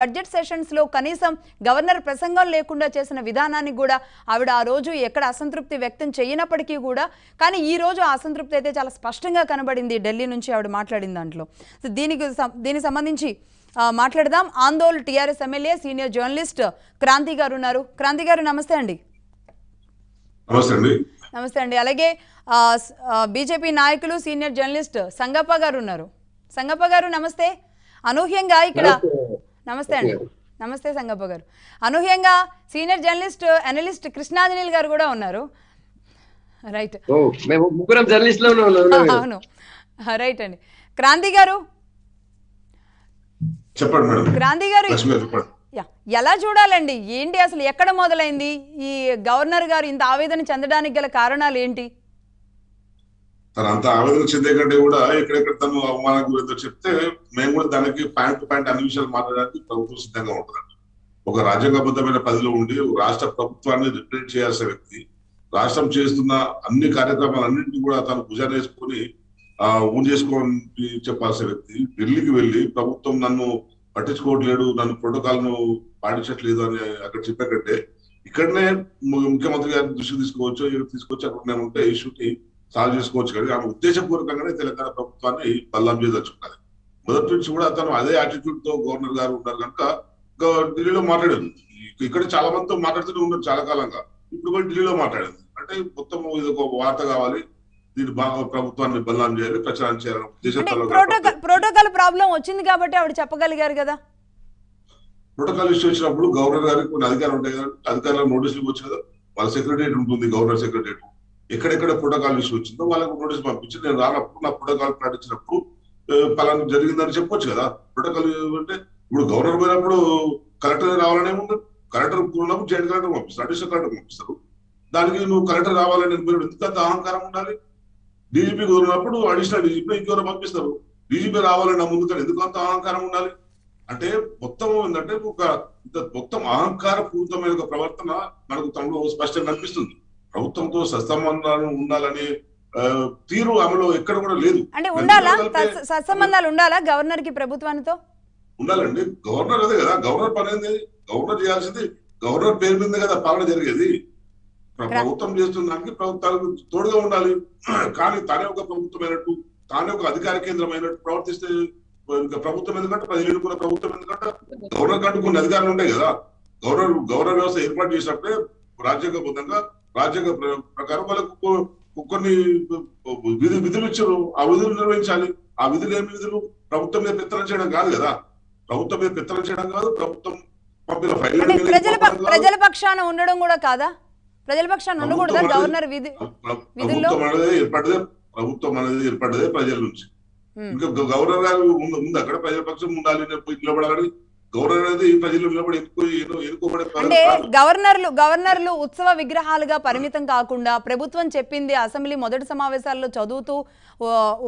Budget సెషన్స్లో కనీసం governor ప్రసంగం లేకుండా చేసిన విధానానికి కూడా ఆవిడ ఆ రోజు ఎక్కడ అసంతృప్తి వ్యక్తం చేయనప్పటికీ కూడా కానీ ఈ రోజు ఆ అసంతృప్తి అయితే చాలా స్పష్టంగా కనబడింది ఢిల్లీ నుంచి ఆవిడ మాట్లాడిన దాంట్లో. సో దీనికి సం- దీనికి సంబంధించి ఆ, మాట్లాడదాం. Andole TRS MLA senior journalist Kranthi గారు ఉన్నారు. క్రాంతి గారు నమస్తే అండి. నమస్తే అండి. నమస్తే అండి. అలాగే బీజేపీ నాయకులు సీనియర్ జర్నలిస్ట్ సంగప్ప గారు ఉన్నారు. సంగప్ప గారు నమస్తే. అనూహ్యంగా ఇక్కడ నమస్తే అండి. నమస్తే సంగప్ప గారు. అనూహ్యంగా సీనియర్ జర్నలిస్ట్ అనలిస్ట్ కృష్ణాంజనేయులు గారు కూడా ఉన్నారు. రైట్. అవును. రైట్ అండి. క్రాంతి గారు? చెప్పండి మేడం. క్రాంతి గారు ఎలా చూడాలండి? ఏంటి అసలు ఎక్కడ మొదలైంది? ఈ గవర్నర్ గారు ఇంత ఆవేదన చెందడానికి గల కారణాలు ఏంటి? తను అంత ఆవేదన చెందే కంటే కూడా ఎక్కడెక్కడ తను అవమానం గురిందో చెప్తే మేము కూడా దానికి ప్యాంట్ ప్యాంట్ పాయింట్ అన్ని విషయాలు మాట్లాడడానికి ప్రభుత్వం సిద్ధంగా ఉంటుందండి ఒక రాజ్యాంగబద్ధమైన పదిలో ఉండి రాష్ట్ర ప్రభుత్వాన్ని రిప్రజెంట్ చేయాల్సిన వ్యక్తి రాష్ట్రం చేస్తున్న అన్ని కార్యక్రమాలన్నింటినీ కూడా తను భుజాన్ని వేసుకొని ఆ ఊన్ చేసుకోని చెప్పాల్సిన వ్యక్తి ఢిల్లీకి వెళ్ళి ప్రభుత్వం నన్ను పట్టించుకోవట్లేదు నన్ను ప్రోటోకాల్ను పాటించట్లేదు అని అక్కడ చెప్పే కంటే ఇక్కడనే ము- ముఖ్యమంత్రి గారి దృష్టికి తీసుకోవచ్చు తీసుకొచ్చి అక్కడ నేను ఉంటే ఇష్యూని సాల్వ్ చేసుకోవచ్చు కానీ ఆమె ఉద్దేశపూర్వకంగానే తెలంగాణ ప్రభుత్వాన్ని బల్లం చేయదలుచుకున్నది మొదటి నుంచి కూడా అతను అదే యాటిట్యూడ్తో గవర్నర్ గారు ఉన్నారు కనుక ఢిల్లీలో మాట్లాడారు ఇక- ఇక్కడ చాలా మందితో మాట్లాడుతూనే ఉన్నారు చాలా కాలంగా. ఇప్పుడు కూడా ఢిల్లీలో మాట్లాడింది. అంటే మొత్తం ఇది ఒక వార్త కావాలి. దీన్ని బాగా ప్రభుత్వాన్ని బల్లాం చేయాలి ప్రచారం చేయాలని ప్రోటోకాల్ ప్రాబ్లం వచ్చింది కాబట్టి ఆవిడ చెప్పగలిగారు కదా. ప్రోటోకాల్ ఇష్యూ వచ్చినప్పుడు గవర్నర్ గారికి కొన్ని అధికారులు ఉంటాయి కదా. అధికారులకు నోటీసులు కదా. వాళ్ళ సెక్రటరియట్ ఉంటుంది గవర్నర్ సెక్రటరియట్ ఎక్కడెక్కడ ప్రోటోకాల్ ఇష్యూ వచ్చిందో వాళ్ళకు నోటీస్ పంపించి నేను రానప్పుడు నా ప్రోటోకాల్ ప్రకటించినప్పుడు ఆ, పలానా జరిగిందని చెప్పొచ్చు కదా. ప్రోటోకాల్ అంటే ఇప్పుడు గవర్నర్ పోయినప్పుడు కలెక్టర్ రావాలనే ఉంది కలెక్టర్ ఉన్నప్పుడు జాయింట్ కలెక్టర్ పంపిస్తారు అడిషనల్ కలెక్టర్ పంపిస్తారు. దానికి నువ్వు కలెక్టర్ రావాలని మీరు ఎందుకంత అహంకారం ఉండాలి? డీజీపీ కుదిరినప్పుడు అడిషనల్ డీజీపీ ఇంకెవరో పంపిస్తారు. డీజీపీ రావాలని నా ముందు కానీ ఎందుకు అంత అహంకారం ఉండాలి? అంటే మొత్తం ఏంటంటే ఒక మొత్తం అహంకార పూరితమైన ఒక ప్రవర్తన మనకు తమలో స్పష్టంగా కనిపిస్తుంది. ప్రభుత్వంతో సత్సంబంధాలు ఉండాలనే తీరు ఆమెలో ఎక్కడ కూడా లేదు. అంటే ఉండాలా? సత్సంబంధాలు ఉండాలా గవర్నర్కి ప్రభుత్వానితో? ఉండాలండి. గవర్నర్ అదే కదా. గవర్నర్ పని ఏంది? గవర్నర్ చేయాల్సింది గవర్నర్ పేరు మీద కదా పాలన జరిగేది. ప్ర- ప్రభుత్వం చేస్తున్న దానికి ప్రభుత్వాలకు తోడుగా ఉండాలి. కానీ తానే ఒక ప్రభుత్వమైనట్టు తానే ఒక అధికార కేంద్రమైనట్టు ప్రవర్తిస్తే ఇంకా ప్రభుత్వం ఎందుకంటే ప్రజలు ఎన్నుకున్న ప్రభుత్వం ఎందుకంటే గవర్నర్ కంటూ కొన్ని అధికారులు ఉంటాయి కదా. గవర్నర్ గవర్నర్ వ్యవస్థ ఏర్పాటు చేసినప్పుడే రాజ్యాంగబద్ధంగా రాజ్యాంగ ప్ర- ప్రకారం వాళ్ళకు కొన్ని విధి విధులు ఇచ్చారు. ఆ విధులు నిర్వహించాలి. ఆ విధులు ఏమి విధులు? ప్రభుత్వం మీద పెత్తనం చేయడం కాదు కదా. ప్రభుత్వం మీద పెత్తనం చేయడం కాదు. ప్రభుత్వం పంపిన ఫైల్ ప్రజల పక్షాన ఉండడం కూడా కాదా? ప్రజల పక్షాన ఉండకూడదా ప్రభుత్వం గవర్నర్ విధి? ప్రభుత్వం అనేది ఏర్పడదే ప్రభుత్వం అనేది ఏర్పడదే ప్రజల నుంచి. ఇంకా గవర్నర్ గారు ఉంది అక్కడ ప్రజల పక్షం ఉండాలి నిలబడాలని గవర్నర్ అనేది ప్రజలు ఎన్నుకోబడే అంటే. గవర్నర్లు గవర్నర్లు ఉత్సవ విగ్రహాలుగా పరిమితం కాకుండా ప్రభుత్వం చెప్పింది అసెంబ్లీ మొదటి సమావేశాల్లో చదువుతూ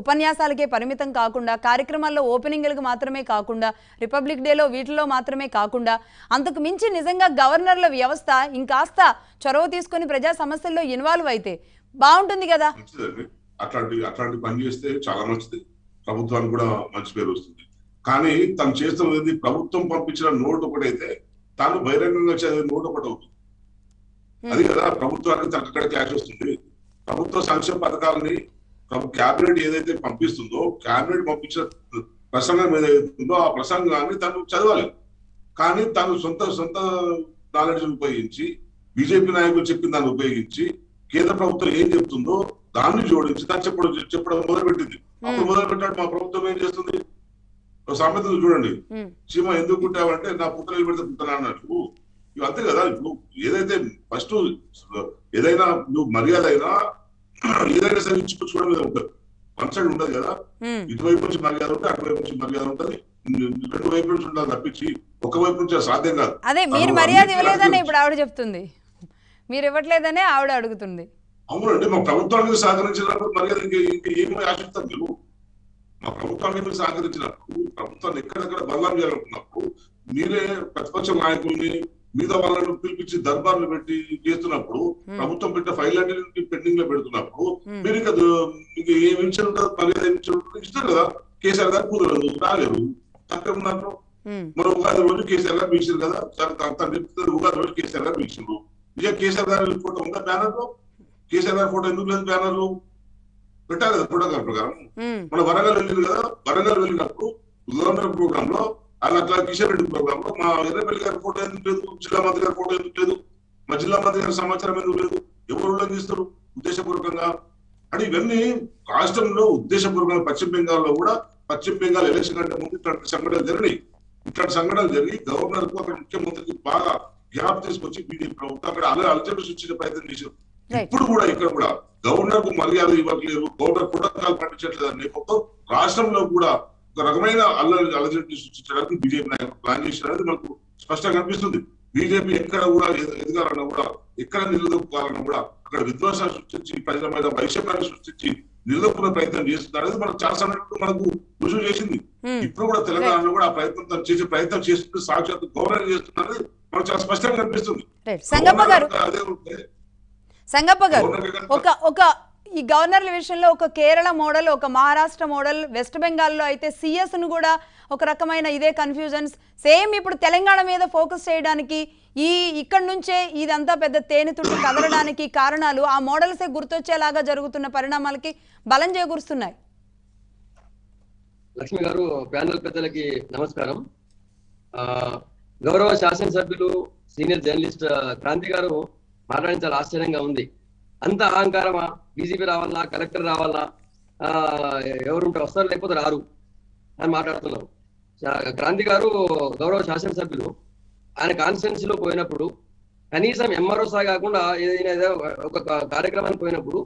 ఉపన్యాసాలకే పరిమితం కాకుండా కార్యక్రమాల్లో ఓపెనింగ్లకు మాత్రమే కాకుండా రిపబ్లిక్ డేలో వీటిలో మాత్రమే కాకుండా అంతకు మించి నిజంగా గవర్నర్ల వ్యవస్థ ఇంకాస్త చొరవ తీసుకొని ప్రజా సమస్యల్లో ఇన్వాల్వ్ అయితే బాగుంటుంది కదా. అట్లాంటి అట్లాంటి పని చేస్తే చాలా మంచిది. ప్రభుత్వానికి కూడా మంచి పేరు వస్తుంది. కానీ తను చేస్తున్నది ప్రభుత్వం పంపించిన నోట్ ఒకటైతే తాను బహిరంగంగా చదివే నోట్ ఒకటి అవుతుంది. అది కదా ప్రభుత్వానికి తనకు అక్కడ క్లాష్ వస్తుంది. ప్రభుత్వ సంక్షేమ పథకాలని క్యాబినెట్ ఏదైతే పంపిస్తుందో క్యాబినెట్ పంపించిన ప్రసంగం ఏదైతుందో ఆ ప్రసంగాన్ని తను చదవాలి. కానీ తను సొంత సొంత నాలెడ్జ్ ఉపయోగించి బీజేపీ నాయకులు చెప్పిన దాన్ని ఉపయోగించి కేంద్ర ప్రభుత్వం ఏం చెప్తుందో దాన్ని జోడించి దాన్ని చెప్పడం చెప్పడం మొదలు పెట్టింది అప్పుడు మొదలు పెట్టాడు మా ప్రభుత్వం ఏం చేస్తుంది? సామెత ఉంది చూడండి. చీమ ఎందుకు కుట్టావంటే నా పుట్టలు పెడితే కుట్టాను అన్నట్టు. ఇవి అంతే కదా ఇప్పుడు ఏదైతే ఫస్ట్ ఏదైనా నువ్వు మర్యాద అయినా ఏదైనా సరే ఇచ్చిపుచ్చుకోవడం మీద ఉంటుంది. వన్ సైడ్ ఉండదు కదా. ఇటువైపు నుంచి మర్యాద ఉంటుంది అటువైపు నుంచి మర్యాద ఉంటుంది. రెండు వైపు నుంచి ఉండాలి తప్పించి ఒక వైపు నుంచి సాధ్యం కాదు. అదే మీరు మర్యాద ఇవ్వలేదని ఇప్పుడు ఆవిడ చెప్తుంది. మీరు ఇవ్వట్లేదనే ఆవిడ అడుగుతుంది. అవునండి మా ప్రభుత్వానికి సహకరించినప్పుడు మర్యాద ఇంకా ఇంకా ఏమీ ఆశిస్తారు మీరు మా ప్రభుత్వానికి మీరు సహకరించినప్పుడు ప్రభుత్వాన్ని ఎక్కడెక్కడ బదలాం చేయాలనుకున్నప్పుడు మీరే ప్రతిపక్ష నాయకుల్ని మీద వాళ్ళని పిలిపించి దర్బార్లు పెట్టి చేస్తున్నప్పుడు ప్రభుత్వం పెట్టిన ఫైల్ అన్నింటినీ పెండింగ్లో పెడుతున్నప్పుడు Hmm. మీరు ఇంకా ఇంకా ఏమి ఇచ్చి ఉంటుంది మర్యాద ఏమి ఇచ్చి ఉంటుంది ఇస్తారు కదా కేసీఆర్ గారు కుదరదు రాలేరు తప్పే ఉన్నప్పుడు ఉమ్, మరి ఉగాది రోజు కేసీఆర్ గారు పిలిచారు కదా? చెప్తారు ఉగాది రోజు కేసీఆర్ గారు పిలిచిండ్రు నిజంగా కేసీఆర్ గారి ఫోటో ఉందా బ్యానర్లో కేసీఆర్ గారి ఫోటో ఎందుకు లేదు బ్యానర్లో పెట్టాలి కదా ప్రోటోకాల్ ప్రకారం. మన వరంగల్ వెళ్ళింది కదా వరంగల్ వెళ్ళినప్పుడు గవర్నర్ ప్రోగ్రామ్లో అలా అట్లా కిషన్ రెడ్డి ప్రోగ్రామ్లో. మా ఎర్రపల్లి గారి ఫోటో ఎందుకు లేదు? జిల్లా మంత్రి గారి ఫోటో ఎందుకు లేదు? మా జిల్లా మంత్రి గారి సమాచారం ఎందుకు లేదు? ఎవరు ఉల్లంఘిస్తారు ఉద్దేశపూర్వకంగా. అంటే ఇవన్నీ రాష్ట్రంలో ఉద్దేశపూర్వకంగా పశ్చిమ బెంగాల్లో కూడా పశ్చిమ బెంగాల్ ఎలక్షన్ కంటే ముందు ఇట్లాంటి సంఘటనలు జరిగినాయి. ఇట్లాంటి సంఘటనలు జరిగి గవర్నర్కు అక్కడ ముఖ్యమంత్రికి బాగా గ్యాప్ తీసుకొచ్చి బీజేపీ ప్రభుత్వం అక్కడ అలా అలజడి సృష్టించే ప్రయత్నం చేశారు. ఇప్పుడు కూడా ఇక్కడ కూడా గవర్నర్కు మర్యాద ఇవ్వట్లేదు గవర్నర్ ప్రోటోకాల్ పాటించట్లేదు అనే నేపథ్యంలో రాష్ట్రంలో కూడా ఒక రకమైన అల్లరి అలజడి సృష్టించడానికి బీజేపీ నాయకులు ప్లాన్ చేసినది మనకు స్పష్టంగా కనిపిస్తుంది. బీజేపీ ఎక్కడ కూడా ఎద- ఎదగాలన్నా కూడా ఎక్కడ నిలదొక్కాలన్నా కూడా అక్కడ విధ్వంసాలు సృష్టించి ప్రజల మీద వైషమ్యాన్ని సృష్టించి నిలదొక్కునే ప్రయత్నం చేస్తుంది అనేది మనకు చాలా సమయంలో మనకు రుజువు చేసింది. ఉమ్. ఇప్పుడు కూడా తెలంగాణలో కూడా ఆ ప్రయత్నం తను చేసే ప్రయత్నం చేస్తుంది సాక్షాత్ గవర్నర్ చేస్తున్నది మనకు చాలా స్పష్టంగా కనిపిస్తుంది. అదే ఉంటే సంగప్ప గారు ఒక ఒక ఈ గవర్నర్ల విషయంలో ఒక కేరళ మోడల్ ఒక మహారాష్ట్ర మోడల్ వెస్ట్ బెంగాల్లో అయితే సిఎస్ను కూడా ఒక రకమైన ఇదే కన్ఫ్యూజన్స్ సేమ్ ఇప్పుడు తెలంగాణ మీద ఫోకస్ చేయడానికి ఈ ఇక్కడ నుంచే ఇదంతా పెద్ద తేనె తుట్టు కదలడానికి కారణాలు ఆ మోడల్సే గుర్తొచ్చేలాగా జరుగుతున్న పరిణామాలకి బలం చేకూరుస్తున్నాయి. లక్ష్మి గారు ప్యానల్ పెద్దలకి నమస్కారం. ఆ గౌరవ శాసనసభ్యులు సీనియర్ జర్నలిస్ట్ క్రాంతి గారు మాట్లాడిన చాలా ఆశ్చర్యంగా ఉంది. అంత అహంకారమా? బీజేపీ రావాలా కలెక్టర్ రావాలా ఆ ఎవరుంటే వస్తారు లేకపోతే రారు అని మాట్లాడుతున్నారు క్రాంతి గారు గౌరవ శాసనసభ్యులు. ఆయన కాన్స్టిట్యున్సీ లో పోయినప్పుడు కనీసం ఎంఆర్ఓసా కాకుండా ఏదైనా ఒక కార్యక్రమానికి పోయినప్పుడు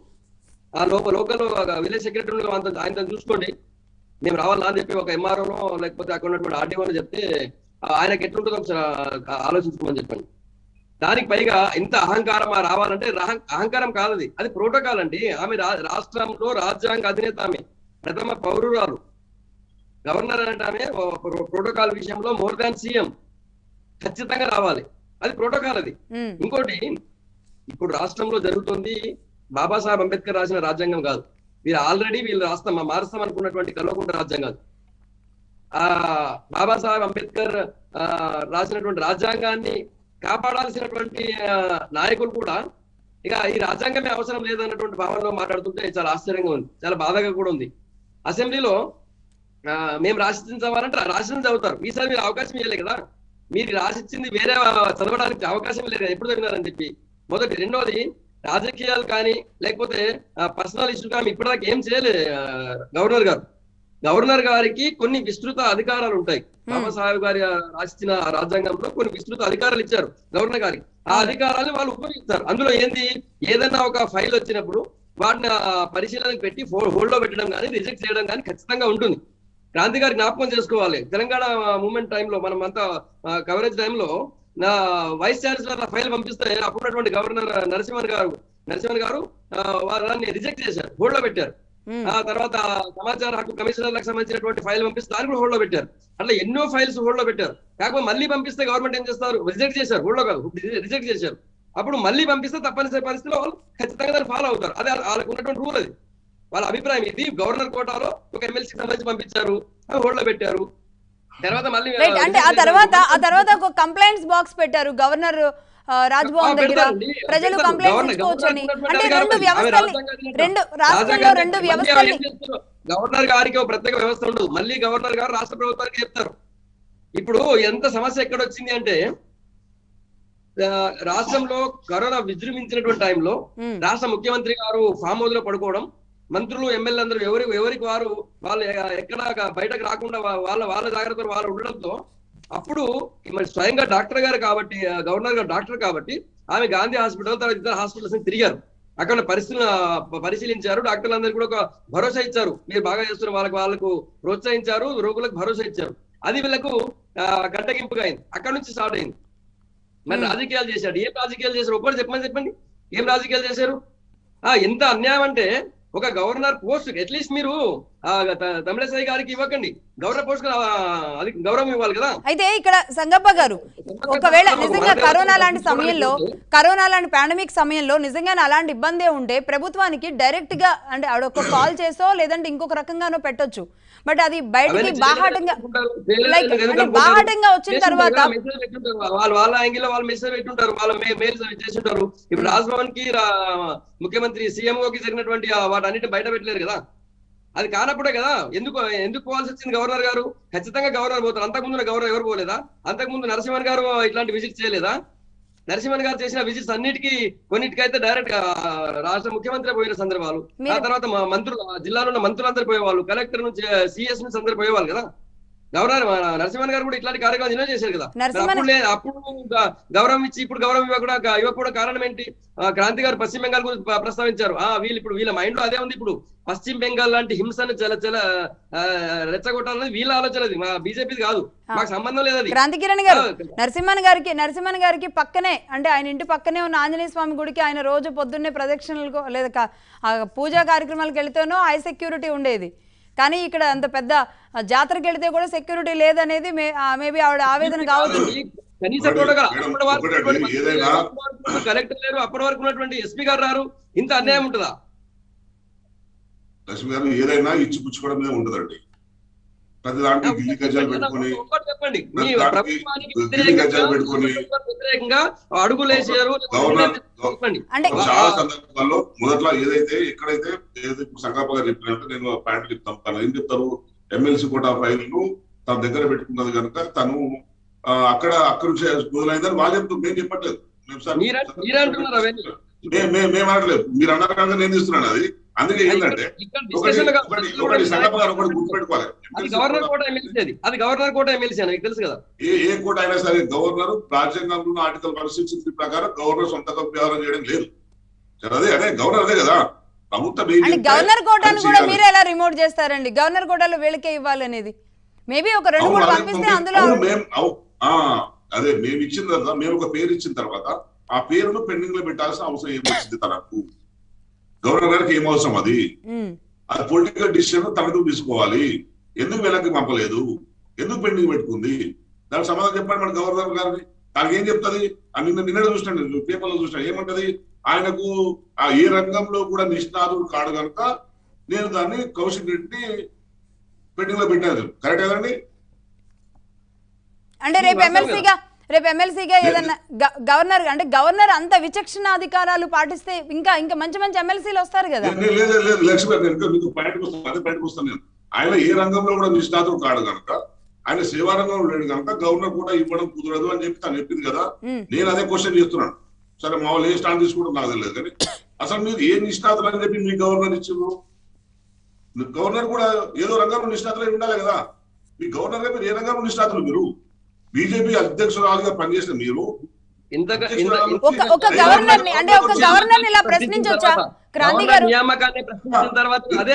ఆ లోపల లోకల్ విలేజ్ సెక్రటరీ అంత ఆయన చూసుకోండి. మేము రావాలా అని చెప్పి ఒక ఎంఆర్ఓనో లేకపోతే అక్కడ ఉన్నటువంటి ఆర్డీఓనో చెప్తే ఆయనకి ఎట్లుంటుందో ఒకసారి ఆలోచించుకోమని చెప్పండి. దానికి పైగా ఇంత అహంకారం రావాలంటే అహంకారం కాదు అది ప్రోటోకాల్ అండి. ఆమె రాష్ట్రంలో రాజ్యాంగ అధినేత ఆమె. ప్రథమ పౌరురాలు. గవర్నర్ అంటే ఆమె ప్రోటోకాల్ విషయంలో మోర్ దాన్ సీఎం. ఖచ్చితంగా రావాలి. అది ప్రోటోకాల్ అది. ఇంకోటి ఇప్పుడు రాష్ట్రంలో జరుగుతుంది బాబాసాహెబ్ అంబేద్కర్ రాసిన రాజ్యాంగం కాదు. వీళ్ళు ఆల్రెడీ వీళ్ళు రాస్తాం మారుస్తాం అనుకున్నటువంటి కల్వకుంట రాజ్యాంగం ఆ బాబాసాహెబ్ అంబేద్కర్ ఆ, రాసినటువంటి రాజ్యాంగాన్ని కాపాడాల్సినటువంటి నాయకులు కూడా ఇక ఈ రాజ్యాంగమే అవసరం లేదన్నటువంటి భావనలో మాట్లాడుతుంటే చాలా ఆశ్చర్యంగా ఉంది. చాలా బాధగా కూడా ఉంది. అసెంబ్లీలో మేము రాసింది చదవాలంటే రాసింది చదువుతారు. ఈసారి మీరు అవకాశం ఇవ్వలే కదా. మీరు రాసిచ్చింది వేరే చదవడానికి అవకాశం లేదు ఎప్పుడు చదివినారని చెప్పి. మొదటి రెండోది రాజకీయాలు కానీ లేకపోతే పర్సనల్ ఇష్యూ కానీ ఇప్పటిదాకా ఏం చేయలే గవర్నర్ గారు. గవర్నర్ గారికి కొన్ని విస్తృత అధికారాలు ఉంటాయి. బాబాసాహెబ్ గారి రాసిన రాజ్యాంగంలో కొన్ని విస్తృత అధికారాలు ఇచ్చారు గవర్నర్ గారికి. ఆ అధికారాన్ని వాళ్ళు ఉపయోగిస్తారు. అందులో ఏంది? ఏదైనా ఒక ఫైల్ వచ్చినప్పుడు వాటిని పరిశీలనకు పెట్టి హోల్డ్లో పెట్టడం కానీ రిజెక్ట్ చేయడం కానీ ఖచ్చితంగా ఉంటుంది. క్రాంతి గారి జ్ఞాపకం చేసుకోవాలి. తెలంగాణ మూమెంట్ టైంలో మనం అంతా కవరేజ్ టైంలో నా వైస్ ఛాన్సలర్ ఫైల్ పంపిస్తే అప్పుడున్నటువంటి గవర్నర్ నరసింహన్ గారు నరసింహన్ గారు వాళ్ళని రిజెక్ట్ చేశారు హోల్డ్లో పెట్టారు. ఆ తర్వాత సమాచార హక్కు కమిషనర్లకు సంబంధించినటువంటి ఫైల్ పంపిస్తే దాన్ని కూడా హోల్డ్లో పెట్టారు. అట్లా ఎన్నో ఫైల్స్ హోల్డ్లో పెట్టారు. కాకపోతే మళ్ళీ పంపిస్తే గవర్నమెంట్ ఏం చేస్తారు? రిజెక్ట్ చేశారు. హోల్డ్లో కాదు రిజెక్ట్ చేశారు. అప్పుడు మళ్ళీ పంపిస్తే తప్పనిసరి పరిస్థితిలో వాళ్ళు ఖచ్చితంగా దాన్ని ఫాలో అవుతారు. అదే వాళ్ళకు ఉన్నటువంటి రూల్ అది. వాళ్ళ అభిప్రాయం ఇది. గవర్నర్ కోటాలో ఒక ఎమ్మెల్సీకి సంబంధించి పంపించారు. హోల్డ్లో పెట్టారు. తర్వాత మళ్ళీ అంటే ఆ తర్వాత ఆ తర్వాత ఒక కంప్లైంట్స్ బాక్స్ పెట్టారు గవర్నర్. రాజ్భవన్ దగ్గర. ప్రజలు పెడతారు. కంప్లైంట్స్ గవర్నర్- ఇచ్చుకోవచ్చు అని గవర్నర్ అంటే రెండు వ్యవస్థల్ని. రెండు రాష్ట్రంలో రెండు వ్యవస్థల్ని? గవర్నర్ గారికి ఒక ప్రత్యేక వ్యవస్థ ఉండదు మళ్ళీ గవర్నర్ గారు రాష్ట్ర ప్రభుత్వానికి చెప్తారు ఇప్పుడు ఎంత సమస్య ఎక్కడ వచ్చింది అంటే రాష్ట్రంలో కరోనా విజృంభించినటువంటి టైంలో రాష్ట్ర ముఖ్యమంత్రి గారు ఫామ్ హౌస్లో పడుకోవడం మంత్రులు ఎమ్మెల్యే అందరూ ఎవరి ఎవరికి వారు వాళ్ళు ఎక్కడ బయటకు రాకుండా వాళ్ళ వాళ్ళ జాగ్రత్తలు వాళ్ళు ఉండడంతో అప్పుడు మరి స్వయంగా డాక్టర్ గారు కాబట్టి గవర్నర్ గారు డాక్టర్ కాబట్టి ఆమె గాంధీ హాస్పిటల్ తర్వాత ఇతర హాస్పిటల్స్ తిరిగారు. అక్కడ పరిస్థితులను ఆ, పరిశీలించారు. డాక్టర్లందరికీ కూడా ఒక భరోసా ఇచ్చారు. మీరు బాగా చేస్తున్న వాళ్ళకి వాళ్ళకు ప్రోత్సహించారు రోగులకు భరోసా ఇచ్చారు. అది వీళ్ళకు గడ్డగింపుగా అయింది. అక్కడ నుంచి స్టార్ట్ అయింది. మరి. రాజకీయాలు చేశాడు. ఏం రాజకీయాలు చేశారు? ఒక్కటి చెప్పమని చెప్పండి. ఏం రాజకీయాలు చేశారు? ఆ ఎంత అన్యాయం అంటే ఒక గవర్నర్ పోస్ట్ అట్లీస్ట్ మీరు ఆ, త- తమిళసై గారికి ఇవ్వకండి. గవర్నర్ పోస్ట్ అది గౌరవం ఇవ్వాలి కదా. అయితే ఇక్కడ సంగప్ప గారు ఒకవేళ నిజంగా కరోనా లాంటి సమయంలో కరోనా లాంటి పాండమిక్ సమయంలో నిజంగానే అలాంటి ఇబ్బందే ఉంటే ప్రభుత్వానికి డైరెక్ట్గా అంటే ఒక కాల్ చేసో లేదంటే ఇంకొక రకంగానో పెట్టొచ్చు. బట్ అది బయటికి బాహాటంగా లైక్ వచ్చిన తర్వాత. వాళ్ళు వాళ్ళ యాంగిల్ వాళ్ళు మెసేజ్ పెట్టుంటారు. వాళ్ళ మెయిల్ చేస్తుంటారు. ఇప్పుడు రాజ్భవన్కి ముఖ్యమంత్రి సీఎంఓ కి జరిగినటువంటి వాటన్నిటి బయట పెట్టలేరు కదా? అది కానప్పుడే కదా? ఎందుకు ఎందుకు పోవాల్సి వచ్చింది గవర్నర్ గారు? ఖచ్చితంగా గవర్నర్ పోతారు. అంతకుముందు గవర్నర్ ఎవరు పోలేదా? అంతకుముందు నరసింహన్ గారు ఇట్లాంటి విజిట్ చేయలేదా? నరసింహన్ గారు చేసిన విజిట్స్ అన్నిటికీ కొన్నిటికైతే డైరెక్ట్గా రాష్ట్ర ముఖ్యమంత్రి పోయిన సందర్భాలు. ఆ తర్వాత మంత్రులు జిల్లాలో ఉన్న మంత్రులందరూ పోయేవాళ్ళు. కలెక్టర్ నుంచి సిఎస్ నుంచి అందరు పోయేవాళ్ళు కదా? గవర్నర్ మన నరసింహన్ గారు కూడా ఇట్లాంటి కార్యక్రమాలు ఎన్నో చేశారు కదా. అప్పుడు లే- అప్పుడు గౌరవం ఇచ్చి ఇప్పుడు గౌరవం ఇవ్వకుండా ఇవ్వకపోవడం కారణం ఏంటి? క్రాంతి గారు పశ్చిమ బెంగాల్ గురించి ప్ర- ప్రస్తావించారు. ఆ వీళ్ళు ఇప్పుడు వీళ్ళ మైండ్లో అదే ఉంది ఇప్పుడు. పశ్చిమ బెంగాల్ లాంటి హింసను చాలా చాలా ఆ, రెచ్చగొట్టాలనేది వీళ్ళ ఆలోచన అది. మా బీజేపీ కాదు. మాకు సంబంధం లేదు అది. క్రాంతి కిరణ్ గారు నరసింహన్ గారికి నరసింహన్ గారికి పక్కనే అంటే ఆయన ఇంటి పక్కనే ఉన్న ఆంజనేయ స్వామి గుడికి ఆయన రోజు పొద్దున్నే ప్రదక్షిణలకు లేదా పూజా కార్యక్రమాలకు వెళితేనో హై సెక్యూరిటీ ఉండేది. కానీ ఇక్కడ అంత పెద్ద జాతరకి వెళితే కూడా సెక్యూరిటీ లేదనేది మే మేబీ ఆవిడ ఆవేదన కావచ్చు. కనీసం కలెక్టర్ లేరు అప్పటి వరకు ఉన్నటువంటి ఎస్పీ గారు రారు ఇంత అన్యాయం ఉంటుందా? లక్ష్మి గారు ఏదైనా ఇచ్చి పుచ్చుకోవడం మీద ఉండదండి. ప్రతి దాంట్లో గిల్లి గజాలు పెట్టుకొని చెప్పండి. మీ ప్రభుత్వానికి వ్యతిరేకంగా అడుగులేసారు అంటే చాలా సందర్భాల్లో మొదట్లో ఏదైతే ఎక్కడైతే ఏదైతే గారు చెప్పినట్టు నేను పాయింట్ చెప్తాను. తను ఏం చెప్తారు? ఎమ్మెల్సీ కోటా ఫైల్ను తన దగ్గర పెట్టుకున్నది కనుక తను అక్కడ అక్కడ నుంచి మొదలైందని వాళ్ళు చెప్తారు నేను చెప్పట్లేదు. మేము సార్- మీరే- మీరే అంటున్నారు అవన్నీ. మే- మే- మేము అనట్లేదు మీరు అన్నారు కనుక నేను ఇస్తున్నాను అది. అందుకే ఏంటంటే గుర్తుపెట్టుకోవాలి. అది గవర్నర్ కోట ఎమ్మెల్సీ అది. గవర్నర్ కోట ఎమ్మెల్సీ అని మీకు తెలుసు కదా. ఏ ఏ కోర్టు అయినా సరే గవర్నర్ రాజ్యాంగంలో ఆర్టికల్ వన్ సిక్స్టీ ప్రకారం గవర్నర్ సొంతంగా వ్యవహారం చేయడం లేదు. అదే అదే గవర్నర్ అదే కదా. ప్రభుత్వం గవర్నర్ కోటాను కూడా. మీరే ఎలా రిమోట్ చేస్తారండి? గవర్నర్ కోటాలో వీళ్ళకే ఇవ్వాలనేది. మేబీ ఒక రెండు మూడు పంపిస్తే పంపి- అందులో అదే మేము ఇచ్చిన తర్వాత మేము ఒక పేరు ఇచ్చిన తర్వాత ఆ పేరును పెండింగ్లో పెట్టాల్సిన అవసరం ఏం వచ్చింది తనకు? గవర్నర్ గారికి ఏం అవసరం అది. అది పొలిటికల్ డిసిషన్ తనకు తీసుకోవాలి. ఎందుకు వెనక్కి పంపలేదు? ఎందుకు పెండింగ్ పెట్టుకుంది? దానికి సమాధానం చెప్పండి మన గవర్నర్ గారిని దానికి ఏం చెప్తుంది? ఆ నిన్న నిన్న చూసినాను పేపర్లో చూసినా. ఏమంటది? ఆయనకు ఆ ఏ రంగంలో కూడా నిష్ణాతుడు కాడు కనుక నేను దాన్ని కౌశిక్ రెడ్డిని పెండింగ్లో పెట్టాను. కరెక్ట్ కదండి అంటే రేపు ఎమ్మెల్సీగా రేపు ఎమ్మెల్సీగా ఏదన్నా గవర్నర్ అంటే గవర్నర్ అంత విచక్షణ అధికారాలు పాటిస్తే ఇంకా ఇంకా మంచి మంచి ఎమ్మెల్సీలు వస్తారు కదా. ఆయన ఏ రంగంలో కూడా నిష్ణాతుడు కాడు కనుక ఆయన సేవా రంగంలో లేడు కనుక గవర్నర్ కూడా ఇవ్వడం కుదరదు అని చెప్పి తను చెప్పింది కదా. నేను అదే క్వశ్చన్ చేస్తున్నాను. సరే మా వాళ్ళు ఏ స్టాండ్ తీసుకుంటారు నాకు తెలియదు కానీ అసలు మీరు ఏ నిష్ణాతులు అని చెప్పి మీ గవర్నర్ ఇచ్చిండ్రు? గవర్నర్ కూడా ఏదో రంగంలో నిష్ణాతులై ఉండాలి కదా. మీ గవర్నర్ మీరు ఏ రంగంలో నిష్ణాతులు మీరు? బీజేపీ అధ్యక్షురాలుగా పనిచేసిన మీరు ఒక గవర్నర్ని అంటే ఒక గవర్నర్ని ఇలా ప్రశ్నించొచ్చా క్రాంతి గారు? నియామకాన్ని ప్రశ్నించిన తర్వాత అదే